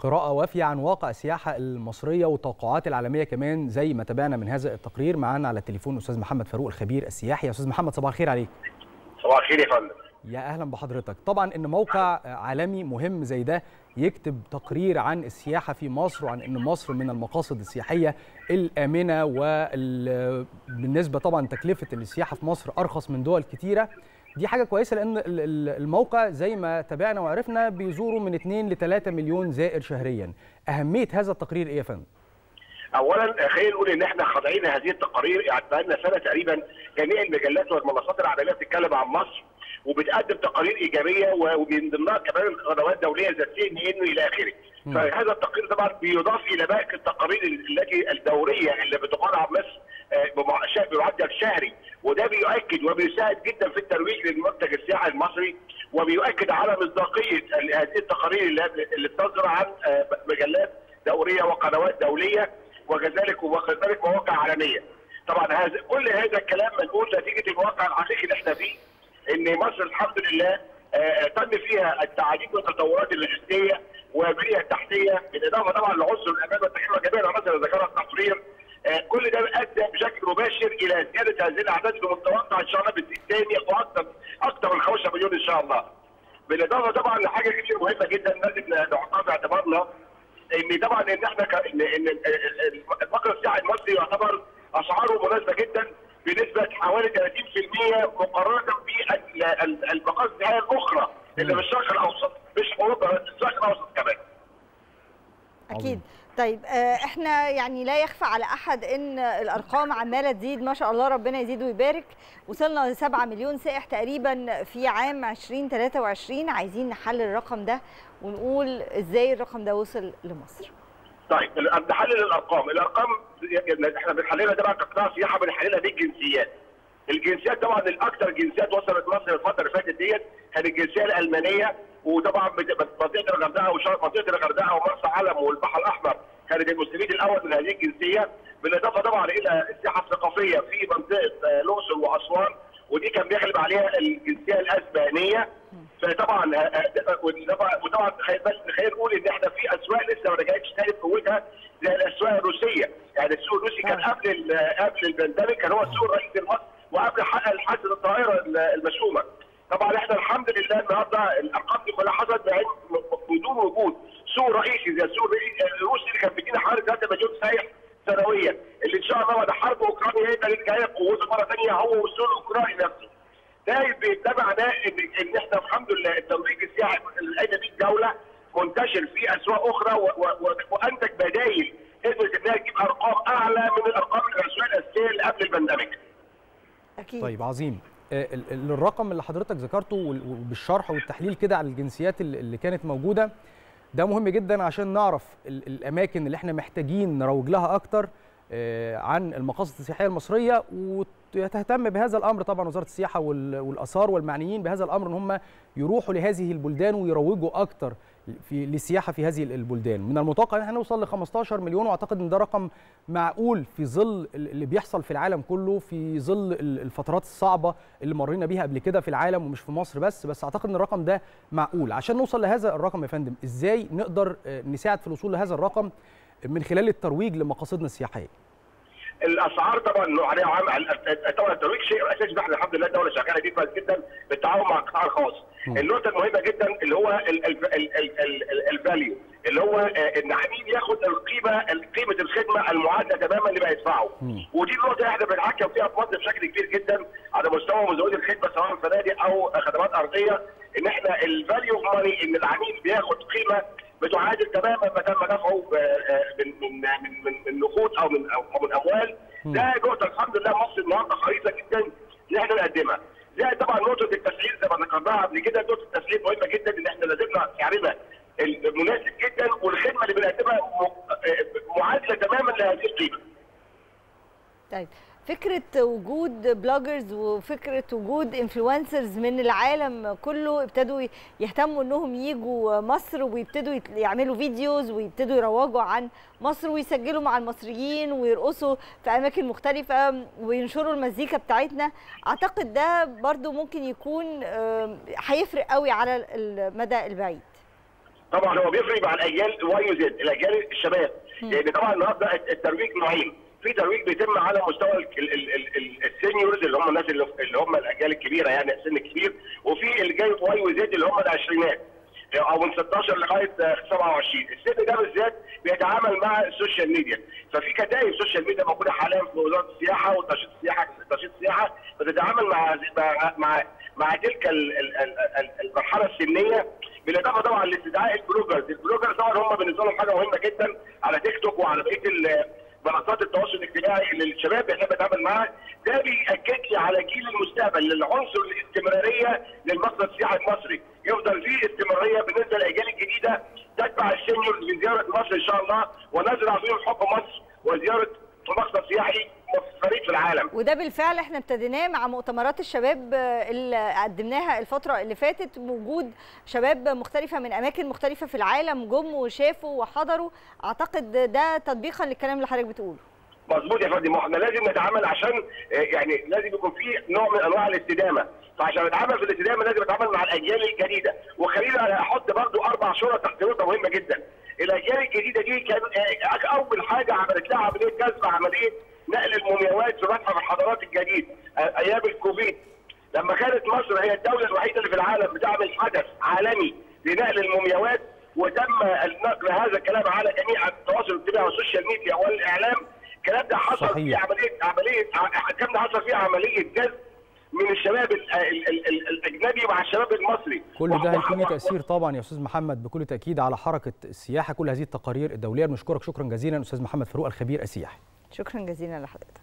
قراءة وافية عن واقع السياحة المصرية والتوقعات العالمية كمان زي ما تابعنا من هذا التقرير معانا على التليفون أستاذ محمد فاروق الخبير السياحي. يا أستاذ محمد صباح الخير عليك. صباح الخير يا فندم. يا أهلا بحضرتك. طبعا إن موقع عالمي مهم زي ده يكتب تقرير عن السياحة في مصر وعن أن مصر من المقاصد السياحية الآمنة وبالنسبة طبعا تكلفة السياحة في مصر أرخص من دول كتيرة. دي حاجة كويسة لأن الموقع زي ما تابعنا وعرفنا بيزوروا من 2 ل 3 مليون زائر شهريا أهمية هذا التقرير إيه يا فندم؟ اولا خلينا نقول إن إحنا خاضعين هذه التقارير يعني بقى لنا سنة تقريبا جميع المجلات والمنصات العالمية بتتكلم عن مصر وبتقدم تقارير إيجابية ومن ضمنها كمان قنوات دوليه زي سي ان ان إلى آخره. فهذا التقرير طبعا بيضاف إلى باقي التقارير التي الدورية اللي بتقال عن مصر بمعدل شهري وده بيؤكد وبيساعد جدا في الترويج للمنتج السياحي المصري وبيؤكد على مصداقية هذه التقارير اللي بتصدر عن مجلات دورية وقنوات دولية وكذلك وكذلك مواقع عالميه. طبعا هذا كل هذا الكلام منقول نتيجة الواقع الحقيقي اللي إحنا فيه إن مصر الحمد لله آه تم فيها التعديل والتطورات اللوجستية والبنيه التحتية بالإضافة طبعا لعنصر الأمان مباشر إلى زيادة هذه الأعداد اللي متوقع إن شاء الله بتزيد تاني وأكثر أكثر من 5 مليون إن شاء الله. بالإضافة طبعا لحاجة كتير مهمة جدا لازم نحطها في اعتبارنا إن طبعا إن إحنا ك... ان إن المقر السياحي المصري يعتبر أسعاره مناسبة جدا بنسبة حوالي 30% مقارنة بالمقاصد السياحيه الأخرى اللي في الشرق الأوسط مش أوروبا الشرق الأوسط كمان. أكيد. طيب إحنا يعني لا يخفى على أحد إن الأرقام عمالة تزيد ما شاء الله ربنا يزيد ويبارك. وصلنا ل 7 مليون سائح تقريبا في عام 2023 عايزين نحلل الرقم ده ونقول إزاي الرقم ده وصل لمصر. طيب نحلل الأرقام، الأرقام إحنا بنحللها ده بقى كقطاع سياحة بنحللها بالجنسيات. الجنسيات طبعا الأكثر جنسيات وصلت مصر الفترة اللي فاتت ديت كانت الجنسية الألمانية وطبعا منطقة الغردقة وشرق منطقة الغردقة ومرسى علم والبحر الأحمر كانت المستفيد الأول من هذه الجنسية بالإضافة طبعا إلى السياحة الثقافية في منطقة الأقصر وأسوان ودي كان بيغلب عليها الجنسية الأسبانية. فطبعا وطبعا خلينا نقول إن إحنا في أسواق لسه ما رجعتش تاني بقوتها زي الأسواق الروسية. يعني السوق الروسي كان قبل قبل البانديميك كان هو السوق الرئيسي لمصر. وقبل حادثه الطائره المشؤومه طبعا إحنا الحمد لله النهارده الارقام دي كلها حصلت بدون وجود سوق رئيسي زي السوق الروسي اللي كان بيدينا حوالي 3 مليون سايح سنويا اللي إن شاء الله بعد حرب أوكرانيا يقدر يرجع قوته مرة ثانية هو والسوق الأوكراني نفسه. ده ده معناه ان إن إحنا الحمد لله الترويج السياحي الأيام دي الدولة منتشر في أسواق أخرى وأنتج بدايل قدرت إنها تجيب أرقام أعلى من الأرقام الاسواق الأساسية اللي قبل ال pandemic. أكيد. طيب عظيم. الرقم اللي حضرتك ذكرته وبالشرح والتحليل كده على الجنسيات اللي كانت موجودة ده مهم جدا عشان نعرف الأماكن اللي إحنا محتاجين نروج لها أكتر عن المقاصد السياحية المصرية وتهتم بهذا الأمر طبعا وزارة السياحة والآثار والمعنيين بهذا الأمر إن هم يروحوا لهذه البلدان ويروجوا أكتر في للسياحة في هذه البلدان. من المتوقع إن إحنا نوصل ل 15 مليون وأعتقد إن ده رقم معقول في ظل اللي بيحصل في العالم كله في ظل الفترات الصعبة اللي مرينا بيها قبل كده في العالم ومش في مصر بس بس أعتقد إن الرقم ده معقول. عشان نوصل لهذا الرقم يا فندم إزاي نقدر نساعد في الوصول لهذا الرقم من خلال الترويج لمقاصدنا السياحية؟ الأسعار طبعا عليها عامل طبعا الترويج شيء أساسي إحنا الحمد لله الدولة شغالة فيه كويس جدا بالتعاون مع القطاع الخاص. النقطة المهمة جدا اللي هو ال value اللي هو إن عميل ياخد القيمة قيمة الخدمة المعادلة تماما اللي بيدفعه. ودي النقطه إحنا بنتحكم فيها في مصر بشكل كبير جدا على مستوى مزودي الخدمة سواء فنادق أو خدمات أرضية إن إحنا ال value money إن العميل بياخد قيمة بتعادل تماما ما تم دفعه من من من من نقود أو من أو من أموال. ده نقطة الحمد لله مصر النهارده حريصه جدا إن إحنا نقدمها. زي طبعا نقطة التسعير زي ما ذكرناها قبل كده نقطة التسعير مهمة جدا إن إحنا لازمنا سعرنا المناسب جدا والخدمة اللي بنقدمها معادلة تماما لهذه القيمة. طيب. فكرة وجود bloggers وفكرة وجود influencers من العالم كله ابتدوا يهتموا إنهم يجوا مصر ويبتدوا يعملوا videos ويبتدوا يروجوا عن مصر ويسجلوا مع المصريين ويرقصوا في أماكن مختلفة وينشروا المزيكا بتاعتنا. أعتقد ده برضو ممكن يكون هيفرق قوي على المدى البعيد. طبعا هو بيفرق مع الأجيال Y و Z الأجيال الشباب. لأن طبعا النهارده الترويج نوعين في ترويج بيتم على مستوى ال- ال- ال- ال- ال- seniors اللي هم الناس اللي هم الأجيال الكبيرة يعني السن الكبير وفي جيل Y و Z اللي هم العشرينات أو من 16 لغاية 27 السن ده بالذات بيتعامل مع ال social media ففي كتائب social media موجودة حاليا في وزارة السياحة وتنشيط السياحه تنشيط السياحه بتتعامل مع مع مع, تلك ال- ال- ال- ال- المرحلة السنية. بالإضافة طبعا لاستدعاء ال bloggers، ال bloggers طبعا هم بالنسبة لهم حاجة مهمة جدا على تيك توك وعلى بقية منصات التواصل الاجتماعي اللي الشباب بيحب يتعامل معاه ده بيأكد لي على جيل المستقبل للعنصر الاستمرارية للمقصد السياحي المصري. يفضل فيه استمرارية بالنسبة للأجيال الجديدة تتبع ال seniors بزياره مصر إن شاء الله ونزرع فيهم حب مصر وزيارة مقصد سياحي فريد في العالم. وده بالفعل إحنا ابتديناه مع مؤتمرات الشباب اللي قدمناها الفترة اللي فاتت. وجود شباب مختلفة من أماكن مختلفة في العالم جم وشافوا وحضروا أعتقد ده تطبيقا للكلام اللي حضرتك بتقوله. مظبوط يا فندم. إحنا لازم نتعامل عشان آه، يعني لازم يكون في نوع من انواع الاستدامة. فعشان نتعامل في الاستدامة لازم نتعامل مع الأجيال الجديدة. وخلينا أحط برضو أربع شرط تحت نقطة مهمة جدا. الأجيال الجديدة دي كان آه، أول حاجة عملت لها عملية جذب عملية نقل المومياوات في متحف الحضارات الجديد آه، أيام الكوفيد. لما كانت مصر هي الدولة الوحيدة اللي في العالم بتعمل حدث عالمي لنقل المومياوات وتم نقل هذا الكلام على جميع التواصل الاجتماعي وال social media والإعلام. الكلام ده حصل صحيح. فيه عمليه عمليه الكلام ده حصل فيه عملية جذب من الشباب ال ال ال ال الأجنبي مع الشباب المصري. كل ده هيكون تأثير طبعا يا أستاذ محمد بكل تأكيد على حركة السياحة كل هذه التقارير الدولية. بنشكرك شكرا جزيلا أستاذ محمد فاروق الخبير السياحي شكرا جزيلا لحضرتك.